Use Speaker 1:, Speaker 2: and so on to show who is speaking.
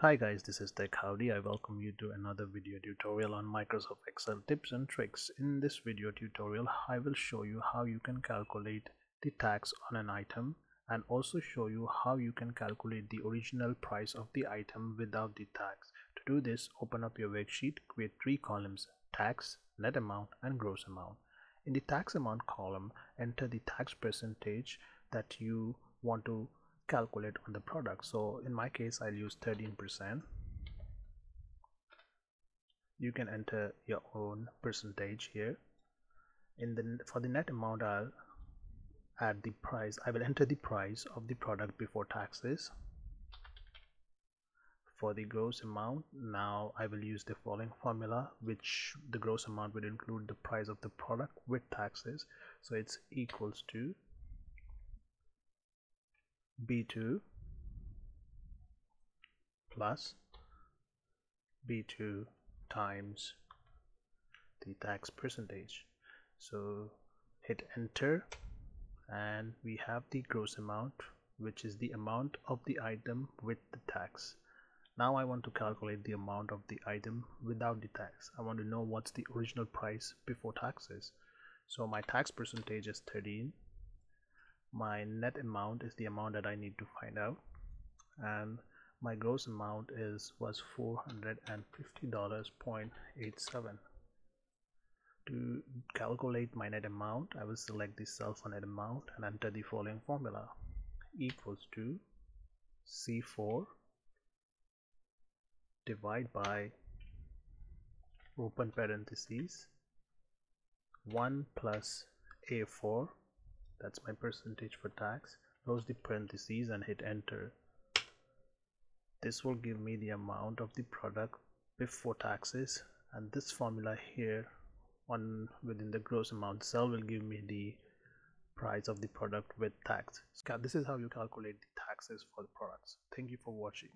Speaker 1: Hi guys, this is Tech Howdy. I welcome you to another video tutorial on Microsoft Excel tips and tricks. In this video tutorial, I will show you how you can calculate the tax on an item and also show you how you can calculate the original price of the item without the tax. To do this, open up your worksheet, create three columns, tax, net amount and gross amount. In the tax amount column, enter the tax percentage that you want to calculate on the product. So in my case I'll use 13% you can enter your own percentage here. In the for the net amount I'll add the price I will enter the price of the product before taxes. For the gross amount now I will use the following formula which the gross amount will include the price of the product with taxes. So it's equals to b2 plus b2 times the tax percentage. So hit enter and we have the gross amount which is the amount of the item with the tax. Now I want to calculate the amount of the item without the tax. I want to know what's the original price before taxes. So my tax percentage is 13 my net amount is the amount that I need to find out. And my gross amount is was $450.87 to calculate my net amount I will select the cell for net amount and enter the following formula equals to C4 divide by open parentheses 1 plus A4 that's my percentage for tax. Close the parentheses and hit enter. This will give me the amount of the product before taxes. And this formula here on within the gross amount cell will give me the price of the product with tax. This is how you calculate the taxes for the products. Thank you for watching